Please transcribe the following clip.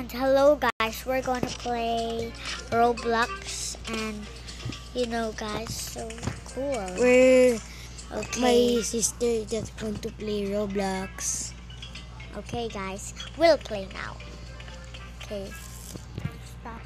And hello guys, we're going to play Roblox and you know guys, so cool. We're Okay. my sister just going to play Roblox. Okay guys, we'll play now. Okay. Stop.